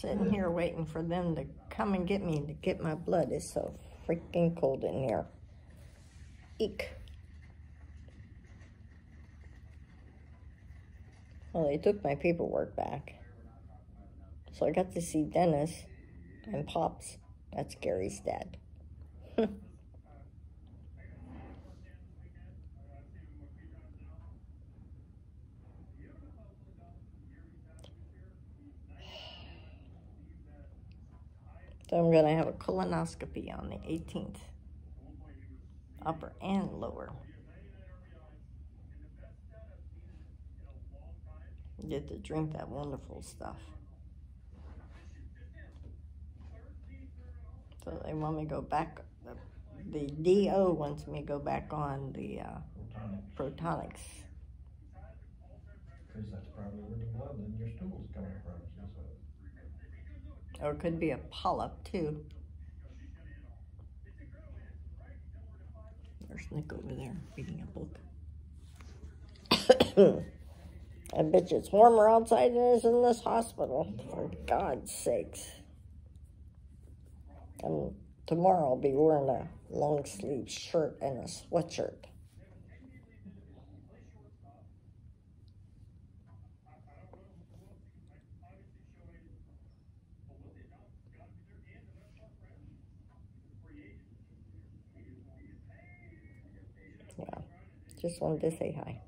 Sitting here waiting for them to come and get me to get my blood. It's so freaking cold in here. Eek. Well, they took my paperwork back. So I got to see Dennis and Pops. That's Gary's dad. So I'm going to have a colonoscopy on the 18th, upper and lower. Get to drink that wonderful stuff. So they want me to go back. The, the DO wants me to go back on the uh, Protonix. Because that's probably where the blood in your stool's coming from. Or it could be a polyp too. There's Nick over there reading a book. I bet you it's warmer outside than it is in this hospital, for God's sakes. And tomorrow I'll be wearing a long sleeve shirt and a sweatshirt. Just wanted to say hi.